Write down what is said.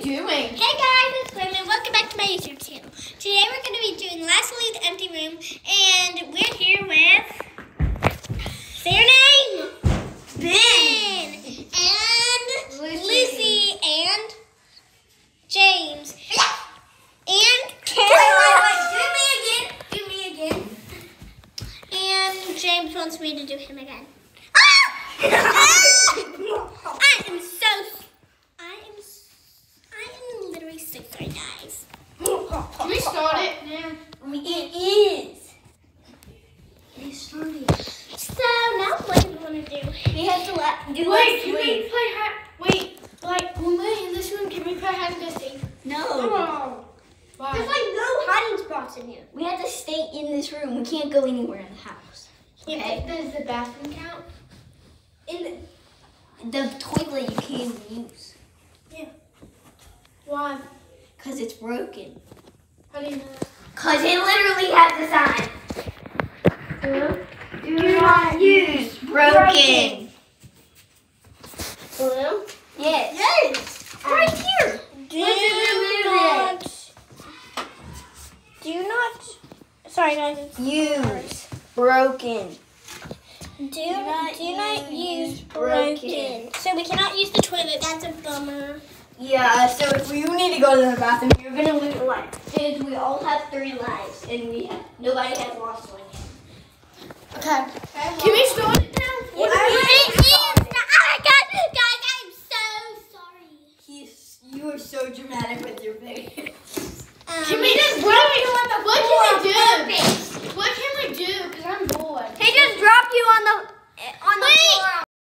you doing? Hey guys, it's Graham and welcome back to my YouTube channel. Today we're going to be doing Last Leave the Empty Room and we're here with... Say your name! Ben! And Lucy. Lucy and James. And Wait, Karen. wait, wait. Do me again. Do me again. And James wants me to do him again. Ah! I am so... I am... s- I am sorry, guys. Can we start it now? It is. It started. So now what do we want to do? We have to let do Wait, can we play hide? Wait, like when we're in this room, can we play hide and go seek? No. Oh, why? There's like no hiding spots in here. We have to stay in this room. We can't go anywhere in the house. Okay. Does the bathroom count? In the, The toilet you can't use Yeah. Why? Because it's broken. How do you know? Cause it literally has a sign. Do not use broken. blue. Yes. Yes. Right here. Do not. Do not. Sorry, guys. Use broken. Do, not do not use use broken. broken. So we cannot use the toilet. That's a bummer. Yeah, so if you need to go to the bathroom, you're going to lose a life. Because we all have three lives, and we have, nobody has lost one yet. Okay. okay. Can we slow it down? What yeah, I, I, I, guys, guys, I'm so sorry. He's, you are so dramatic with your face. Um, Can we just